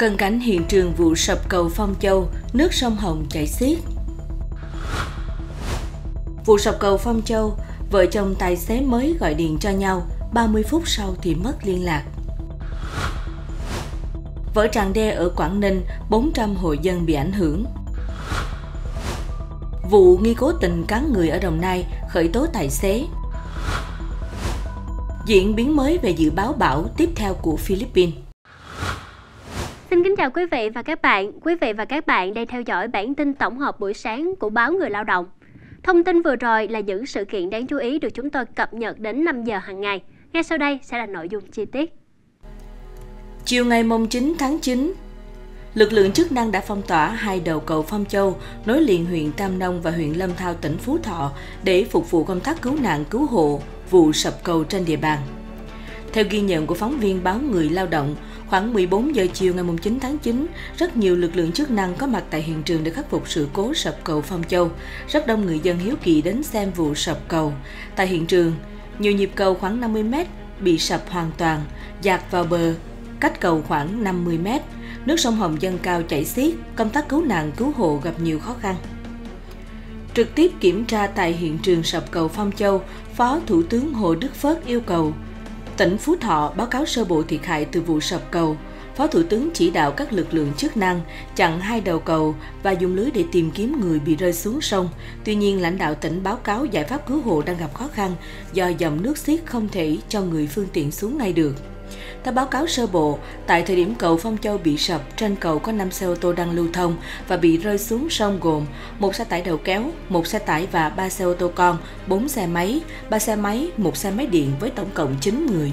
Cận cảnh hiện trường vụ sập cầu Phong Châu, nước sông Hồng chảy xiết. Vụ sập cầu Phong Châu, vợ chồng tài xế mới gọi điện cho nhau, 30 phút sau thì mất liên lạc. Vỡ tràn đe ở Quảng Ninh, 400 hộ dân bị ảnh hưởng. Vụ nghi cố tình cán người ở Đồng Nai khởi tố tài xế. Diễn biến mới về dự báo bão tiếp theo của Philippines. Xin kính chào quý vị và các bạn. Quý vị và các bạn đang theo dõi bản tin tổng hợp buổi sáng của báo Người Lao động. Thông tin vừa rồi là những sự kiện đáng chú ý được chúng tôi cập nhật đến 5 giờ hàng ngày. Ngay sau đây sẽ là nội dung chi tiết. Chiều ngày mùng 9 tháng 9, lực lượng chức năng đã phong tỏa hai đầu cầu Phong Châu nối liền huyện Tam Nông và huyện Lâm Thao tỉnh Phú Thọ để phục vụ công tác cứu nạn cứu hộ vụ sập cầu trên địa bàn. Theo ghi nhận của phóng viên báo Người Lao động, khoảng 14 giờ chiều ngày 9 tháng 9, rất nhiều lực lượng chức năng có mặt tại hiện trường để khắc phục sự cố sập cầu Phong Châu. Rất đông người dân hiếu kỳ đến xem vụ sập cầu. Tại hiện trường, nhiều nhịp cầu khoảng 50 mét bị sập hoàn toàn, dạt vào bờ, cách cầu khoảng 50 mét. Nước sông Hồng dâng cao chảy xiết, công tác cứu nạn cứu hộ gặp nhiều khó khăn. Trực tiếp kiểm tra tại hiện trường sập cầu Phong Châu, Phó Thủ tướng Hồ Đức Phớt yêu cầu tỉnh Phú Thọ báo cáo sơ bộ thiệt hại từ vụ sập cầu. Phó Thủ tướng chỉ đạo các lực lượng chức năng chặn hai đầu cầu và dùng lưới để tìm kiếm người bị rơi xuống sông. Tuy nhiên, lãnh đạo tỉnh báo cáo giải pháp cứu hộ đang gặp khó khăn do dòng nước xiết không thể cho người phương tiện xuống ngay được. Theo báo cáo sơ bộ, tại thời điểm cầu Phong Châu bị sập, trên cầu có 5 xe ô tô đang lưu thông và bị rơi xuống sông gồm một xe tải đầu kéo, một xe tải và ba xe ô tô con, 4 xe máy, ba xe máy, một xe máy điện với tổng cộng 9 người.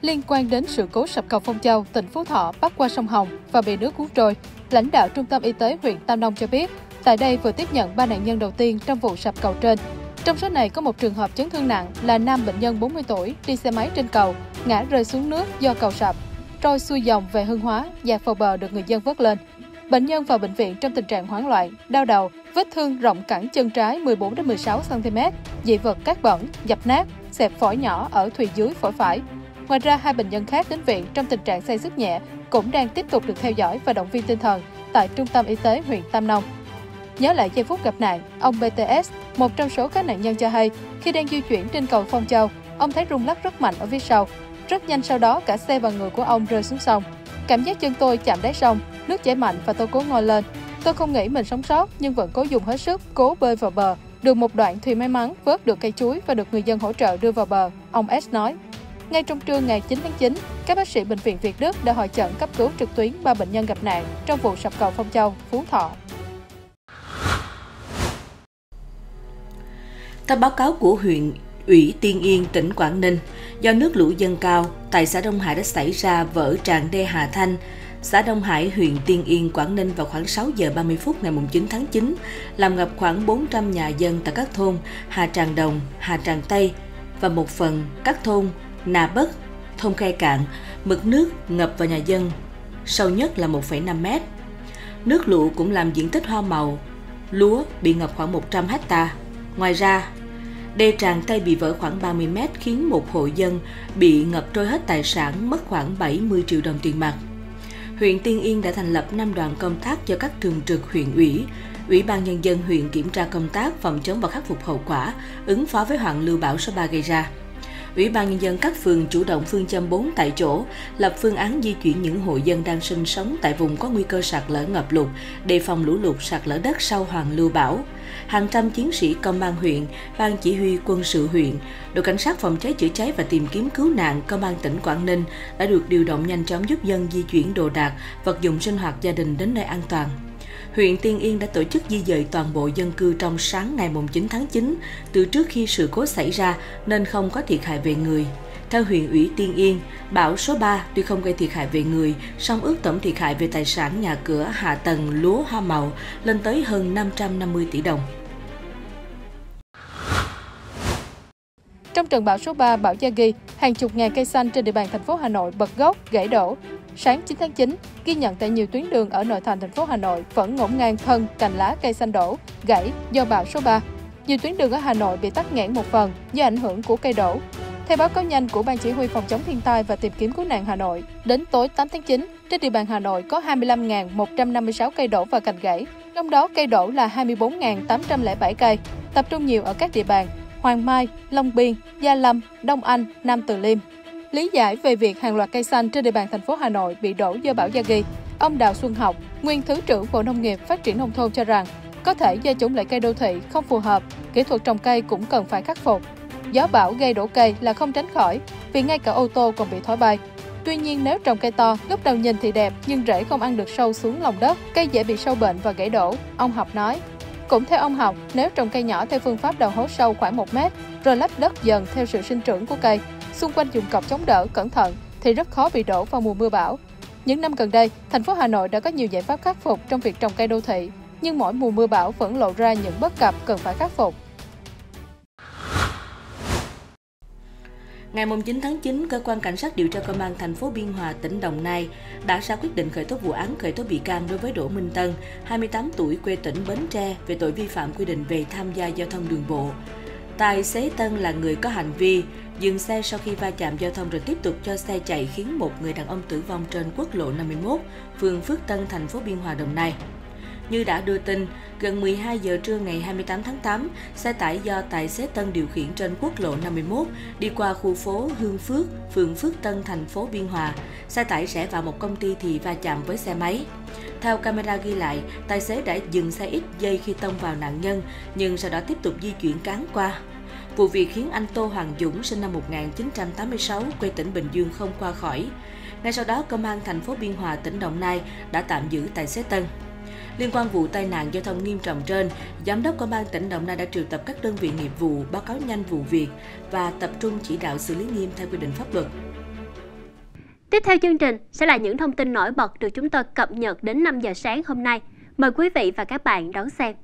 Liên quan đến sự cố sập cầu Phong Châu, tỉnh Phú Thọ bắt qua sông Hồng và bị nước cuốn trôi, lãnh đạo Trung tâm Y tế huyện Tam Nông cho biết, tại đây vừa tiếp nhận ba nạn nhân đầu tiên trong vụ sập cầu trên trong số này có một trường hợp chấn thương nặng là nam bệnh nhân 40 tuổi đi xe máy trên cầu, ngã rơi xuống nước do cầu sập, trôi xuôi dòng về Hưng Hóa, dạt vào bờ được người dân vớt lên. Bệnh nhân vào bệnh viện trong tình trạng hoảng loạn, đau đầu, vết thương rộng cẳng chân trái 14 đến 16 cm, dị vật cát bẩn, dập nát, xẹp phổi nhỏ ở thùy dưới phổi phải. Ngoài ra, hai bệnh nhân khác đến viện trong tình trạng say sức nhẹ cũng đang tiếp tục được theo dõi và động viên tinh thần tại Trung tâm Y tế huyện Tam Nông. Nhớ lại giây phút gặp nạn, ông BTS, một trong số các nạn nhân cho hay, khi đang di chuyển trên cầu Phong Châu, ông thấy rung lắc rất mạnh ở phía sau. Rất nhanh sau đó, cả xe và người của ông rơi xuống sông. Cảm giác chân tôi chạm đáy sông, nước chảy mạnh và tôi cố ngồi lên. Tôi không nghĩ mình sống sót nhưng vẫn cố dùng hết sức cố bơi vào bờ. Được một đoạn thì may mắn vớt được cây chuối và được người dân hỗ trợ đưa vào bờ, ông S nói. Ngay trong trưa ngày 9 tháng 9, các bác sĩ bệnh viện Việt Đức đã hội chẩn cấp cứu trực tuyến ba bệnh nhân gặp nạn trong vụ sập cầu Phong Châu, Phú Thọ. Theo báo cáo của huyện ủy Tiên Yên, tỉnh Quảng Ninh, do nước lũ dâng cao, tại xã Đông Hải đã xảy ra vỡ tràn đê Hà Thanh, xã Đông Hải, huyện Tiên Yên, Quảng Ninh vào khoảng 6 giờ 30 phút ngày 9 tháng 9, làm ngập khoảng 400 nhà dân tại các thôn Hà Tràng Đồng, Hà Tràng Tây và một phần các thôn Nà Bất, thôn Khe Cạn, mực nước ngập vào nhà dân sâu nhất là 1,5 mét. Nước lũ cũng làm diện tích hoa màu, lúa bị ngập khoảng 100 hectare Ngoài ra, đê tràn Tây bị vỡ khoảng 30 mét khiến một hộ dân bị ngập trôi hết tài sản mất khoảng 70 triệu đồng tiền mặt. Huyện Tiên Yên đã thành lập 5 đoàn công tác cho các thường trực huyện ủy, Ủy ban Nhân dân huyện kiểm tra công tác phòng chống và khắc phục hậu quả, ứng phó với hoạn lưu bão số 3 gây ra. Ủy ban Nhân dân các phường chủ động phương châm 4 tại chỗ, lập phương án di chuyển những hộ dân đang sinh sống tại vùng có nguy cơ sạt lở ngập lụt, đề phòng lũ lụt sạt lở đất sau hoàn lưu bão. Hàng trăm chiến sĩ công an huyện, ban chỉ huy quân sự huyện, đội cảnh sát phòng cháy chữa cháy và tìm kiếm cứu nạn công an tỉnh Quảng Ninh đã được điều động nhanh chóng giúp dân di chuyển đồ đạc, vật dụng sinh hoạt gia đình đến nơi an toàn huyện Tiên Yên đã tổ chức di dời toàn bộ dân cư trong sáng ngày 9 tháng 9 từ trước khi sự cố xảy ra nên không có thiệt hại về người. Theo huyện ủy Tiên Yên, bão số 3 tuy không gây thiệt hại về người, song ước tổng thiệt hại về tài sản nhà cửa, hạ tầng, lúa, hoa màu lên tới hơn 550 tỷ đồng. Trong trận bão số 3 bão Yagi, hàng chục ngàn cây xanh trên địa bàn thành phố Hà Nội bật gốc, gãy đổ. Sáng 9 tháng 9, ghi nhận tại nhiều tuyến đường ở nội thành thành phố Hà Nội vẫn ngổn ngang thân cành lá cây xanh đổ, gãy do bão số 3. Nhiều tuyến đường ở Hà Nội bị tắc nghẽn một phần do ảnh hưởng của cây đổ. Theo báo cáo nhanh của Ban Chỉ huy Phòng chống thiên tai và tìm kiếm cứu nạn Hà Nội, đến tối 8 tháng 9, trên địa bàn Hà Nội có 25.156 cây đổ và cành gãy, trong đó cây đổ là 24.807 cây, tập trung nhiều ở các địa bàn Hoàng Mai, Long Biên, Gia Lâm, Đông Anh, Nam Từ Liêm. Lý giải về việc hàng loạt cây xanh trên địa bàn thành phố Hà Nội bị đổ do bão Yagi, ông Đào Xuân Học, nguyên Thứ trưởng Bộ Nông nghiệp Phát triển Nông thôn cho rằng, có thể do chủng loại cây đô thị không phù hợp, kỹ thuật trồng cây cũng cần phải khắc phục. Gió bão gây đổ cây là không tránh khỏi, vì ngay cả ô tô còn bị thổi bay. Tuy nhiên nếu trồng cây to, lúc đầu nhìn thì đẹp nhưng rễ không ăn được sâu xuống lòng đất, cây dễ bị sâu bệnh và gãy đổ, ông Học nói. Cũng theo ông Học, nếu trồng cây nhỏ theo phương pháp đào hố sâu khoảng 1 mét, rồi lấp đất dần theo sự sinh trưởng của cây, xung quanh dùng cọc chống đỡ cẩn thận thì rất khó bị đổ vào mùa mưa bão. Những năm gần đây, thành phố Hà Nội đã có nhiều giải pháp khắc phục trong việc trồng cây đô thị, nhưng mỗi mùa mưa bão vẫn lộ ra những bất cập cần phải khắc phục. Ngày 9 tháng 9, cơ quan cảnh sát điều tra công an thành phố Biên Hòa, tỉnh Đồng Nai đã ra quyết định khởi tố vụ án khởi tố bị can đối với Đỗ Minh Tân, 28 tuổi quê tỉnh Bến Tre về tội vi phạm quy định về tham gia giao thông đường bộ. Tài xế Tân là người có hành vi dừng xe sau khi va chạm giao thông rồi tiếp tục cho xe chạy khiến một người đàn ông tử vong trên quốc lộ 51, phường Phước Tân, thành phố Biên Hòa, Đồng Nai. Như đã đưa tin, gần 12 giờ trưa ngày 28 tháng 8, xe tải do tài xế Tân điều khiển trên quốc lộ 51 đi qua khu phố Hương Phước, phường Phước Tân, thành phố Biên Hòa. Xe tải rẽ vào một công ty thì va chạm với xe máy. Theo camera ghi lại, tài xế đã dừng xe ít giây khi tông vào nạn nhân, nhưng sau đó tiếp tục di chuyển cán qua. Vụ việc khiến anh Tô Hoàng Dũng sinh năm 1986 quê tỉnh Bình Dương không qua khỏi. Ngay sau đó, công an thành phố Biên Hòa, tỉnh Đồng Nai đã tạm giữ tài xế Tân. Liên quan vụ tai nạn giao thông nghiêm trọng trên, Giám đốc Công an tỉnh Đồng Nai đã triệu tập các đơn vị nghiệp vụ báo cáo nhanh vụ việc và tập trung chỉ đạo xử lý nghiêm theo quy định pháp luật. Tiếp theo chương trình sẽ là những thông tin nổi bật được chúng tôi cập nhật đến 5 giờ sáng hôm nay. Mời quý vị và các bạn đón xem.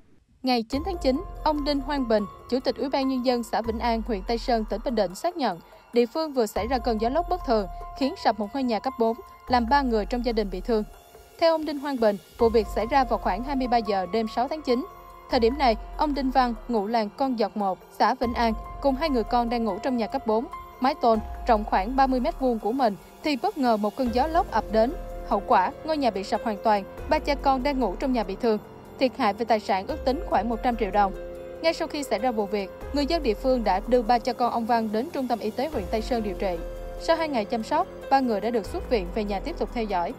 Ngày 9 tháng 9, ông Đinh Hoang Bình, Chủ tịch Ủy ban Nhân dân xã Vĩnh An, huyện Tây Sơn, tỉnh Bình Định xác nhận địa phương vừa xảy ra cơn gió lốc bất thường, khiến sập một ngôi nhà cấp 4, làm 3 người trong gia đình bị thương. Theo ông Đinh Hoang Bình, vụ việc xảy ra vào khoảng 23 giờ đêm 6 tháng 9. Thời điểm này, ông Đinh Văn, ngụ làng Con Giọt 1, xã Vĩnh An, cùng hai người con đang ngủ trong nhà cấp 4, mái tôn rộng khoảng 30 m2 của mình, thì bất ngờ một cơn gió lốc ập đến. Hậu quả, ngôi nhà bị sập hoàn toàn, ba cha con đang ngủ trong nhà bị thương. Thiệt hại về tài sản ước tính khoảng 100 triệu đồng. Ngay sau khi xảy ra vụ việc, người dân địa phương đã đưa ba cha con ông Văn đến trung tâm y tế huyện Tây Sơn điều trị. Sau 2 ngày chăm sóc, ba người đã được xuất viện về nhà tiếp tục theo dõi.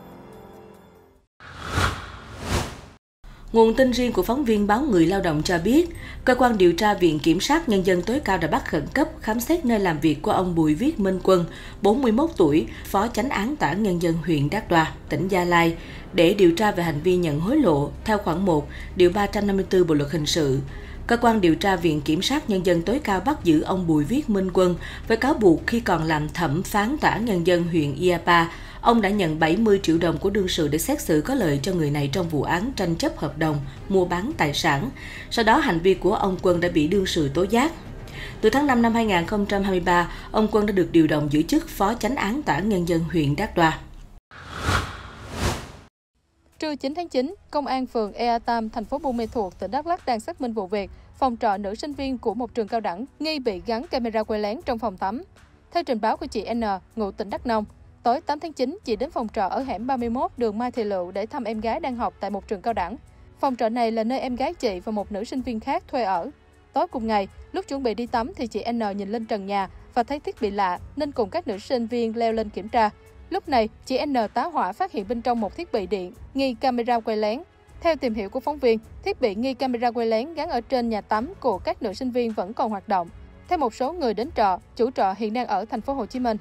Nguồn tin riêng của phóng viên báo Người Lao động cho biết, cơ quan điều tra Viện Kiểm sát Nhân dân tối cao đã bắt khẩn cấp khám xét nơi làm việc của ông Bùi Viết Minh Quân, 41 tuổi, phó chánh án tòa nhân dân huyện Đắk Đoa, tỉnh Gia Lai, để điều tra về hành vi nhận hối lộ theo khoản 1, điều 354 Bộ luật hình sự. Cơ quan điều tra Viện Kiểm sát Nhân dân tối cao bắt giữ ông Bùi Viết Minh Quân với cáo buộc khi còn làm thẩm phán tòa nhân dân huyện Iapa, ông đã nhận 70 triệu đồng của đương sự để xét xử có lợi cho người này trong vụ án tranh chấp hợp đồng mua bán tài sản. Sau đó hành vi của ông Quân đã bị đương sự tố giác. Từ tháng 5 năm 2023, ông Quân đã được điều động giữ chức Phó Chánh án Tòa Nhân dân huyện Đắk Đoa. Trưa 9 tháng 9, Công an phường Ea Tam, thành phố Buôn Mê Thuột, tỉnh Đắk Lắk đang xác minh vụ việc phòng trọ nữ sinh viên của một trường cao đẳng nghi bị gắn camera quay lén trong phòng tắm. Theo trình báo của chị N, ngụ tỉnh Đắk Nông, Tối 8 tháng 9, chị đến phòng trọ ở hẻm 31 đường Mai Thị Lựu để thăm em gái đang học tại một trường cao đẳng. Phòng trọ này là nơi em gái chị và một nữ sinh viên khác thuê ở. Tối cùng ngày, lúc chuẩn bị đi tắm thì chị N nhìn lên trần nhà và thấy thiết bị lạ nên cùng các nữ sinh viên leo lên kiểm tra. Lúc này, chị N tá hỏa phát hiện bên trong một thiết bị điện, nghi camera quay lén. Theo tìm hiểu của phóng viên, thiết bị nghi camera quay lén gắn ở trên nhà tắm của các nữ sinh viên vẫn còn hoạt động. Theo một số người đến trọ, chủ trọ hiện đang ở thành phố Hồ Chí Minh.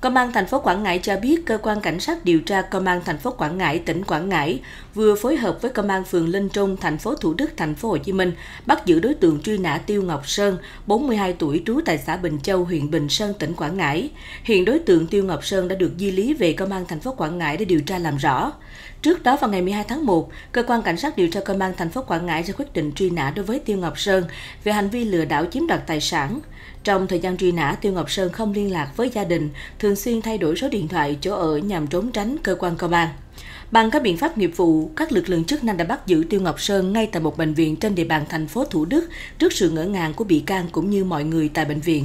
Công an thành phố Quảng Ngãi cho biết cơ quan cảnh sát điều tra Công an thành phố Quảng Ngãi tỉnh Quảng Ngãi vừa phối hợp với Công an phường Linh Trung thành phố Thủ Đức thành phố Hồ Chí Minh bắt giữ đối tượng truy nã Tiêu Ngọc Sơn, 42 tuổi trú tại xã Bình Châu, huyện Bình Sơn, tỉnh Quảng Ngãi. Hiện đối tượng Tiêu Ngọc Sơn đã được di lý về Công an thành phố Quảng Ngãi để điều tra làm rõ. Trước đó vào ngày 12 tháng 1, cơ quan cảnh sát điều tra công an thành phố Quảng Ngãi ra quyết định truy nã đối với Tiêu Ngọc Sơn về hành vi lừa đảo chiếm đoạt tài sản. Trong thời gian truy nã, Tiêu Ngọc Sơn không liên lạc với gia đình, thường xuyên thay đổi số điện thoại, chỗ ở nhằm trốn tránh cơ quan công an. Bằng các biện pháp nghiệp vụ, các lực lượng chức năng đã bắt giữ Tiêu Ngọc Sơn ngay tại một bệnh viện trên địa bàn thành phố Thủ Đức trước sự ngỡ ngàng của bị can cũng như mọi người tại bệnh viện.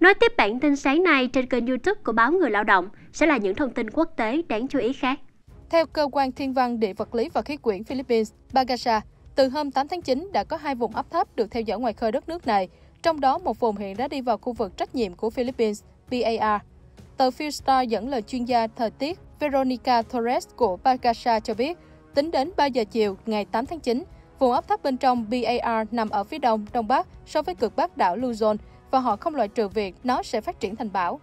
Nói tiếp bản tin sáng nay trên kênh YouTube của báo Người Lao động sẽ là những thông tin quốc tế đáng chú ý khác. Theo cơ quan thiên văn địa vật lý và khí quyển Philippines, Bagasa, từ hôm 8 tháng 9 đã có hai vùng áp thấp được theo dõi ngoài khơi đất nước này, trong đó một vùng hiện đã đi vào khu vực trách nhiệm của Philippines, PAR. Tờ Philstar dẫn lời chuyên gia thời tiết Veronica Torres của Bagasa cho biết, tính đến 3 giờ chiều ngày 8 tháng 9, vùng áp thấp bên trong BAR nằm ở phía đông, đông bắc so với cực bắc đảo Luzon và họ không loại trừ việc nó sẽ phát triển thành bão.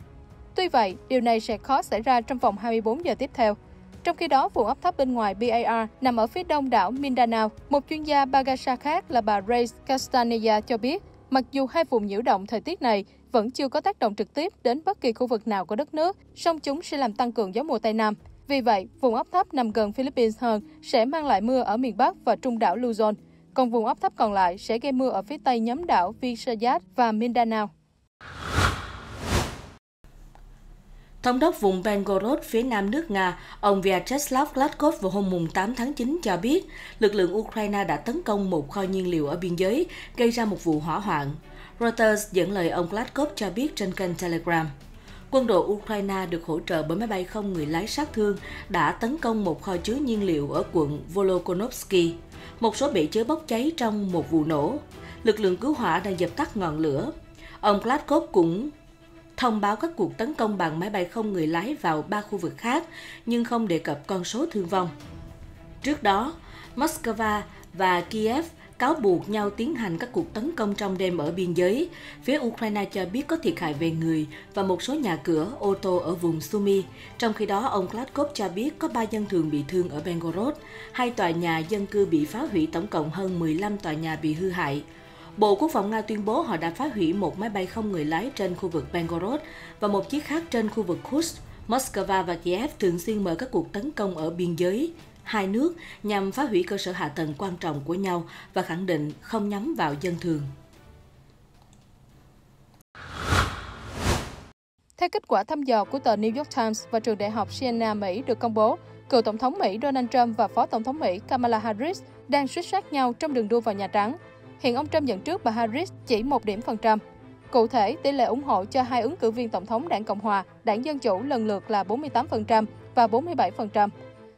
Tuy vậy, điều này sẽ khó xảy ra trong vòng 24 giờ tiếp theo. Trong khi đó, vùng áp thấp bên ngoài BAR nằm ở phía đông đảo Mindanao. Một chuyên gia Bagasa khác là bà Reyes Castaneda cho biết, mặc dù hai vùng nhiễu động thời tiết này vẫn chưa có tác động trực tiếp đến bất kỳ khu vực nào của đất nước, song chúng sẽ làm tăng cường gió mùa Tây Nam. Vì vậy, vùng áp thấp nằm gần Philippines hơn sẽ mang lại mưa ở miền Bắc và trung đảo Luzon, còn vùng áp thấp còn lại sẽ gây mưa ở phía tây nhóm đảo Visayas và Mindanao. Thống đốc vùng Belgorod phía nam nước Nga, ông Vyacheslav Gladkov vào hôm 8 tháng 9 cho biết lực lượng Ukraine đã tấn công một kho nhiên liệu ở biên giới, gây ra một vụ hỏa hoạn. Reuters dẫn lời ông Gladkov cho biết trên kênh Telegram. Quân đội Ukraine được hỗ trợ bởi máy bay không người lái sát thương đã tấn công một kho chứa nhiên liệu ở quận Volokonovsky. Một số bị chứa bốc cháy trong một vụ nổ. Lực lượng cứu hỏa đang dập tắt ngọn lửa. Ông Gladkov cũng thông báo các cuộc tấn công bằng máy bay không người lái vào ba khu vực khác, nhưng không đề cập con số thương vong. Trước đó, Moscow và Kiev cáo buộc nhau tiến hành các cuộc tấn công trong đêm ở biên giới. Phía Ukraine cho biết có thiệt hại về người và một số nhà cửa, ô tô ở vùng Sumy. Trong khi đó, ông Gladkov cho biết có ba dân thường bị thương ở Belgorod, hai tòa nhà dân cư bị phá hủy tổng cộng hơn 15 tòa nhà bị hư hại. Bộ Quốc phòng Nga tuyên bố họ đã phá hủy một máy bay không người lái trên khu vực Belgorod và một chiếc khác trên khu vực Kursk. Moscow và Kiev thường xuyên mở các cuộc tấn công ở biên giới hai nước nhằm phá hủy cơ sở hạ tầng quan trọng của nhau và khẳng định không nhắm vào dân thường. Theo kết quả thăm dò của tờ New York Times và trường đại học Siena, Mỹ được công bố, cựu Tổng thống Mỹ Donald Trump và Phó Tổng thống Mỹ Kamala Harris đang suýt sát nhau trong đường đua vào Nhà Trắng. Hiện ông Trump dẫn trước bà Harris chỉ một điểm phần trăm. Cụ thể, tỷ lệ ủng hộ cho hai ứng cử viên Tổng thống đảng Cộng Hòa, đảng Dân Chủ lần lượt là 48% và 47%.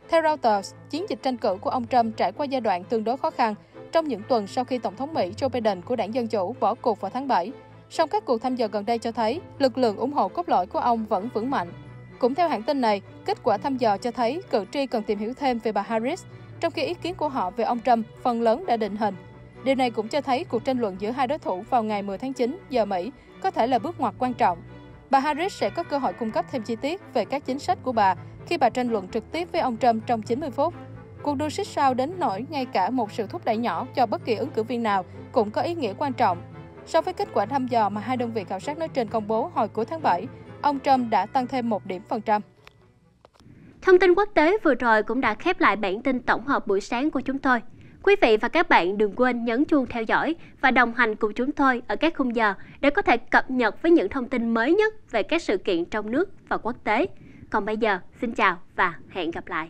Theo Reuters, chiến dịch tranh cử của ông Trump trải qua giai đoạn tương đối khó khăn trong những tuần sau khi Tổng thống Mỹ Joe Biden của đảng Dân Chủ bỏ cuộc vào tháng 7. Song các cuộc thăm dò gần đây cho thấy lực lượng ủng hộ cốt lõi của ông vẫn vững mạnh. Cũng theo hãng tin này, kết quả thăm dò cho thấy cử tri cần tìm hiểu thêm về bà Harris, trong khi ý kiến của họ về ông Trump phần lớn đã định hình. Điều này cũng cho thấy cuộc tranh luận giữa hai đối thủ vào ngày 10 tháng 9 giờ Mỹ có thể là bước ngoặt quan trọng. Bà Harris sẽ có cơ hội cung cấp thêm chi tiết về các chính sách của bà khi bà tranh luận trực tiếp với ông Trump trong 90 phút. Cuộc đua xích sao đến nỗi ngay cả một sự thúc đẩy nhỏ cho bất kỳ ứng cử viên nào cũng có ý nghĩa quan trọng. So với kết quả thăm dò mà hai đơn vị khảo sát nói trên công bố hồi cuối tháng 7, ông Trump đã tăng thêm một điểm phần trăm. Thông tin quốc tế vừa rồi cũng đã khép lại bản tin tổng hợp buổi sáng của chúng tôi. Quý vị và các bạn đừng quên nhấn chuông theo dõi và đồng hành cùng chúng tôi ở các khung giờ để có thể cập nhật với những thông tin mới nhất về các sự kiện trong nước và quốc tế. Còn bây giờ, xin chào và hẹn gặp lại.